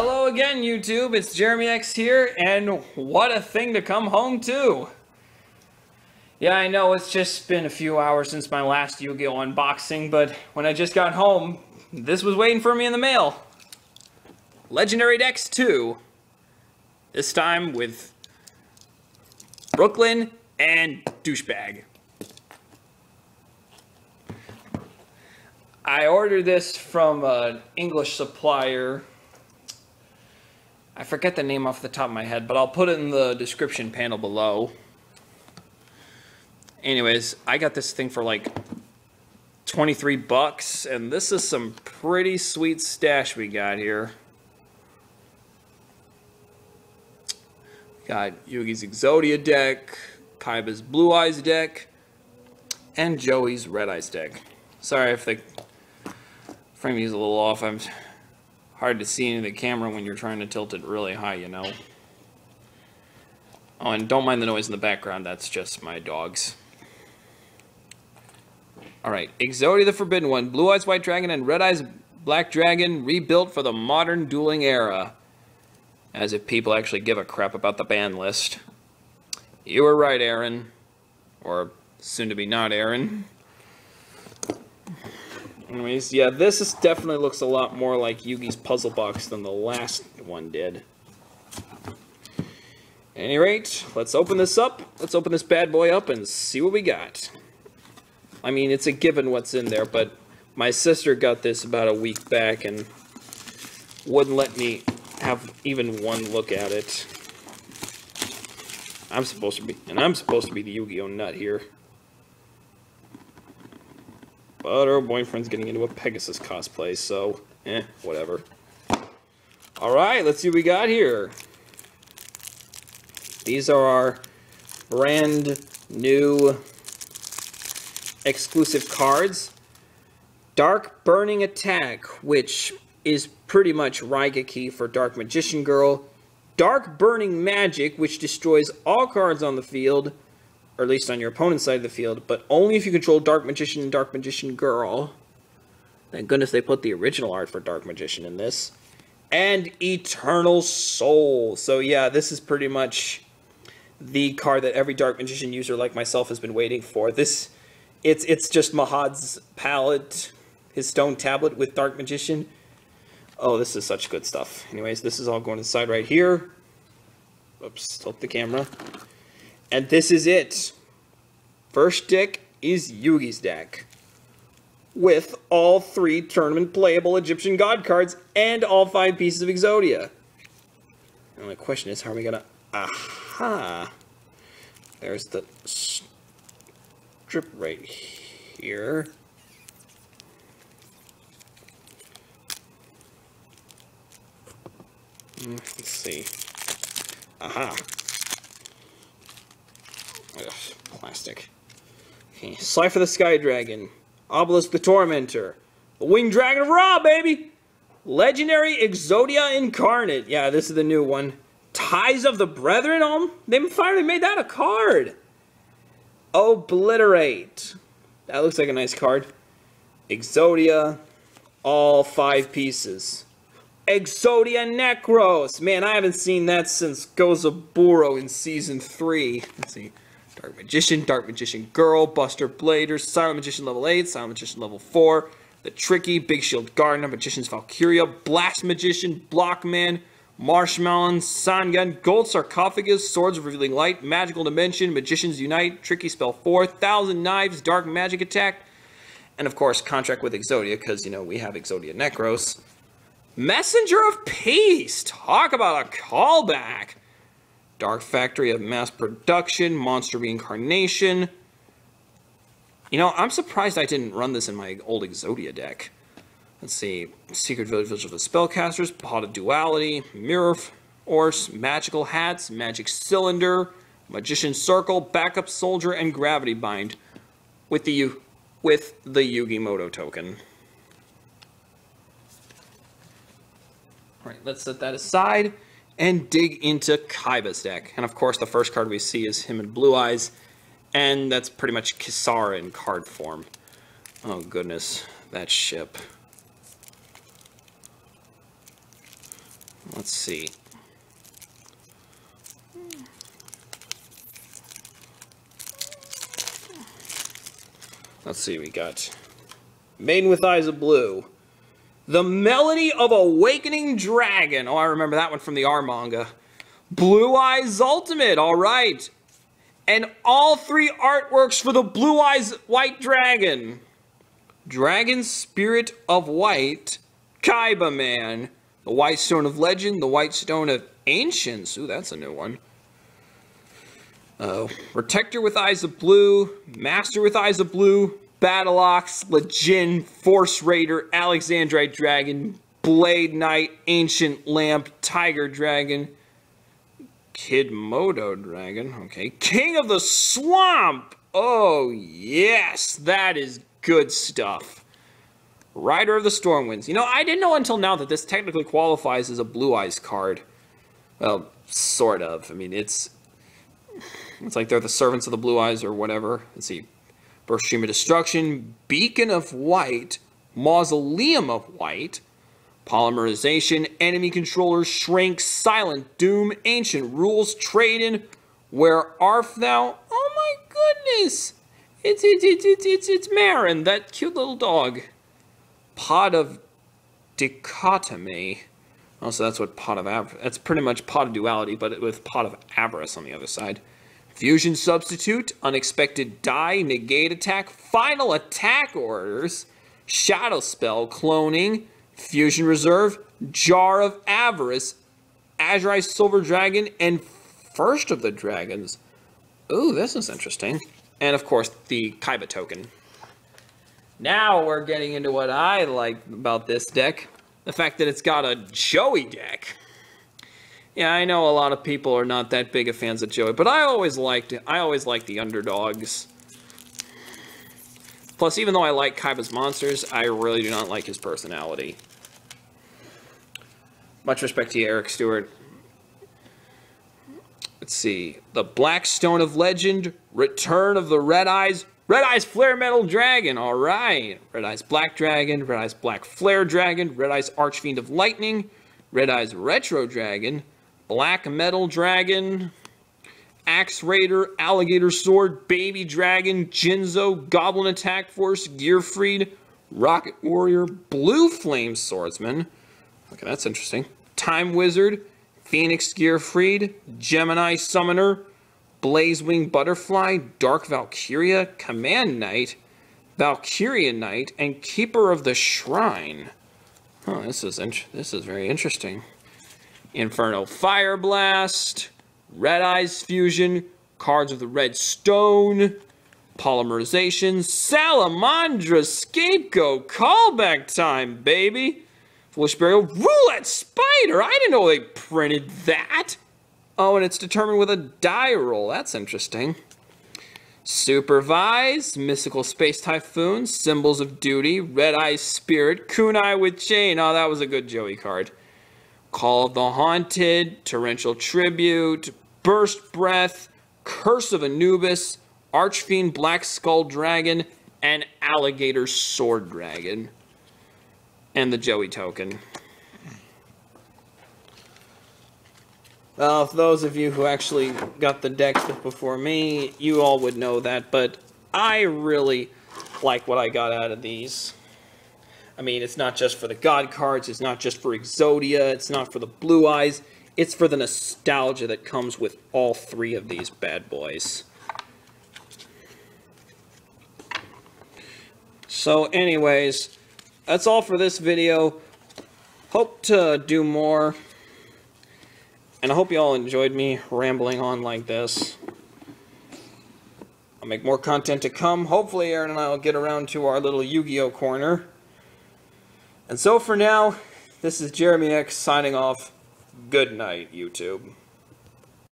Hello again, YouTube. It's Jeremy X here, and what a thing to come home to. Yeah, I know it's just been a few hours since my last Yu-Gi-Oh! unboxing, but when I just got home, this was waiting for me in the mail. Legendary Decks 2. This time with Brooklyn and Douchebag. I ordered this from an English supplier. I forget the name off the top of my head, but I'll put it in the description panel below. Anyways, I got this thing for like 23 bucks, and this is some pretty sweet stash we got here. Got Yugi's Exodia deck, Kaiba's Blue Eyes deck, and Joey's Red Eyes deck. Sorry if the frame is a little off. I'm hard to see into the camera when you're trying to tilt it really high, you know. Oh, and don't mind the noise in the background. That's just my dogs. Alright, Exodia the Forbidden One, Blue Eyes White Dragon, and Red Eyes Black Dragon rebuilt for the modern dueling era. As if people actually give a crap about the ban list. You were right, Aaron. Or soon to be not Aaron. Anyways, yeah, this is definitely looks a lot more like Yugi's puzzle box than the last one did. At any rate, let's open this up. Let's open this bad boy up and see what we got. I mean, it's a given what's in there, but my sister got this about a week back and wouldn't let me have even one look at it. I'm supposed to be, and I'm supposed to be the Yu-Gi-Oh nut here. But her boyfriend's getting into a Pegasus cosplay, so, eh, whatever. Alright, let's see what we got here. These are our brand new exclusive cards. Dark Burning Attack, which is pretty much Raigeki for Dark Magician Girl. Dark Burning Magic, which destroys all cards on the field or at least on your opponent's side of the field, but only if you control Dark Magician and Dark Magician Girl. Thank goodness they put the original art for Dark Magician in this. And Eternal Soul. So yeah, this is pretty much the card that every Dark Magician user like myself has been waiting for. This, it's it's just Mahad's palette, his stone tablet with Dark Magician. Oh, this is such good stuff. Anyways, this is all going inside right here. Oops, tilt the camera. And this is it. First deck is Yugi's deck. With all three tournament playable Egyptian God cards and all five pieces of Exodia. The only question is, how are we gonna... Aha! There's the strip right here. Hmm, let's see. Aha! Ugh, plastic. Okay, Slifer the Sky Dragon. Obelisk the Tormentor. The Winged Dragon of Ra, baby! Legendary Exodia Incarnate. Yeah, this is the new one. Ties of the Brethren. Oh, they finally made that a card. Obliterate. That looks like a nice card. Exodia. All five pieces. Exodia Necros. Man, I haven't seen that since Gozaburo in Season 3. Let's see. Dark Magician, Dark Magician Girl, Buster Blader, Silent Magician level 8, Silent Magician level 4, The Tricky, Big Shield Gardener, Magician's Valkyria, Blast Magician, Blockman, Marshmallow, Sangan, Gold Sarcophagus, Swords of Revealing Light, Magical Dimension, Magicians Unite, Tricky Spell 4, Thousand Knives, Dark Magic Attack, and of course, Contract with Exodia, because, you know, we have Exodia Necros. Messenger of Peace! Talk about a callback! Dark Factory of Mass Production, Monster Reincarnation. You know, I'm surprised I didn't run this in my old Exodia deck. Let's see. Secret Village of the Spellcasters, Pot of Duality, Mirror Force, Magical Hats, Magic Cylinder, Magician Circle, Backup Soldier, and Gravity Bind with the with the Yugi Muto token. Alright, let's set that aside and dig into Kaiba's deck. And of course, the first card we see is him in Blue Eyes, and that's pretty much Kisara in card form. Oh goodness, that ship. Let's see. Let's see, we got Maiden with Eyes of Blue. The Melody of Awakening Dragon. Oh, I remember that one from the R manga. Blue Eyes Ultimate, all right. And all three artworks for the Blue Eyes White Dragon. Dragon Spirit of White, Kaiba Man, the White Stone of Legend, the White Stone of Ancients. Ooh, that's a new one. Uh, Protector with Eyes of Blue, Master with Eyes of Blue, Battle Ox, Lejin, Vorse Raider, Alexandrite Dragon, Blade Knight, Ancient Lamp, Tiger Dragon, Kidmodo Dragon, okay, King of the Swamp! Oh, yes, that is good stuff. Rider of the Stormwinds. You know, I didn't know until now that this technically qualifies as a Blue Eyes card. Well, sort of. I mean, it's it's like they're the servants of the Blue Eyes or whatever. Let's see. Burst Stream of Destruction, Beacon of White, Mausoleum of White, Polymerization, Enemy Controllers, Shrink, Silent Doom, Ancient Rules, Trade-in, Where Art Thou? Oh my goodness! It's, it's, it's, it's, it's, it's Marin, that cute little dog. Pot of Dichotomy. Oh, so that's what Pot of Avarice, that's pretty much Pot of Duality, but with Pot of Avarice on the other side. Fusion Substitute, Unexpected Dai, Negate Attack, Final Attack Orders, Shadow Spell, Cloning, Fusion Reserve, Jar of Avarice, Azure Silver Dragon, and First of the Dragons. Ooh, this is interesting. And of course, the Kaiba token. Now we're getting into what I like about this deck. The fact that it's got a Joey deck. Yeah, I know a lot of people are not that big of fans of Joey, but I always liked it. I always liked the underdogs. Plus, even though I like Kaiba's monsters, I really do not like his personality. Much respect to you, Eric Stuart. Let's see. The Black Stone of Legend, Return of the Red Eyes, Red Eyes Flare Metal Dragon, all right. Red Eyes Black Dragon, Red Eyes Black Flare Dragon, Red Eyes Archfiend of Lightning, Red Eyes Retro Dragon, Black Metal Dragon, Axe Raider, Alligator Sword, Baby Dragon, Jinzo, Goblin Attack Force, Gearfried, Rocket Warrior, Blue Flame Swordsman. Okay, that's interesting. Time Wizard, Phoenix Gearfried, Gemini Summoner, Blazewing Butterfly, Dark Valkyria, Command Knight, Valkyria Knight, and Keeper of the Shrine. Oh, this is this is very interesting. Inferno Fire Blast, Red Eyes Fusion, Cards of the Red Stone, Polymerization, Salamandra Scapegoat, Callback Time, baby! Foolish Burial, Roulette Spider! I didn't know they printed that! Oh, and it's determined with a die roll. That's interesting. Supervise, Mystical Space Typhoon, Symbols of Duty, Red Eyes Spirit, Kunai with Chain. Oh, that was a good Joey card. Call of the Haunted, Torrential Tribute, Burst Breath, Curse of Anubis, Archfiend Black Skull Dragon, and Alligator Sword Dragon. And the Joey token. Well, those of you who actually got the decks before me, you all would know that, but I really like what I got out of these. I mean, it's not just for the God cards, it's not just for Exodia, it's not for the Blue Eyes, it's for the nostalgia that comes with all three of these bad boys. So anyways, that's all for this video. Hope to do more. And I hope you all enjoyed me rambling on like this. I'll make more content to come. Hopefully Aaron and I will get around to our little Yu-Gi-Oh! corner. And so for now, this is Jeremy X signing off. Good night, YouTube.